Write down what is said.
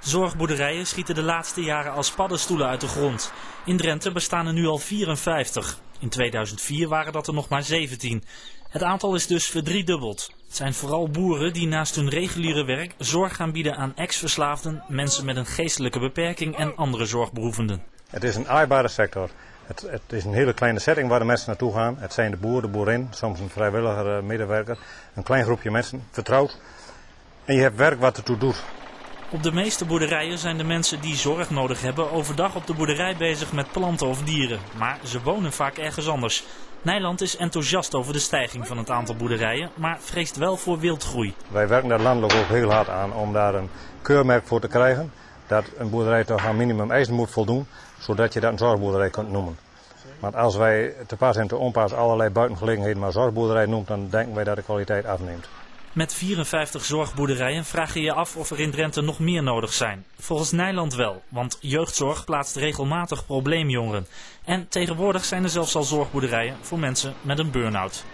Zorgboerderijen schieten de laatste jaren als paddenstoelen uit de grond. In Drenthe bestaan er nu al 54. In 2004 waren dat er nog maar 17. Het aantal is dus verdriedubbeld. Het zijn vooral boeren die naast hun reguliere werk zorg gaan bieden aan ex-verslaafden, mensen met een geestelijke beperking en andere zorgbehoevenden. Het is een aaibare sector. Het, het, is een hele kleine setting waar de mensen naartoe gaan. Het zijn de boer, de boerin, soms een vrijwilliger eh, medewerker. Een klein groepje mensen, vertrouwd. En je hebt werk wat ertoe doet. Op de meeste boerderijen zijn de mensen die zorg nodig hebben overdag op de boerderij bezig met planten of dieren. Maar ze wonen vaak ergens anders. Nijland is enthousiast over de stijging van het aantal boerderijen, maar vreest wel voor wildgroei. Wij werken daar landelijk ook heel hard aan om daar een keurmerk voor te krijgen. Dat een boerderij toch aan minimum eisen moet voldoen, zodat je dat een zorgboerderij kunt noemen. Want als wij te pas en te onpas allerlei buitengelegenheden maar zorgboerderij noemt, dan denken wij dat de kwaliteit afneemt. Met 54 zorgboerderijen vraag je je af of er in Drenthe nog meer nodig zijn. Volgens Nijland wel, want jeugdzorg plaatst regelmatig probleemjongeren. En tegenwoordig zijn er zelfs al zorgboerderijen voor mensen met een burn-out.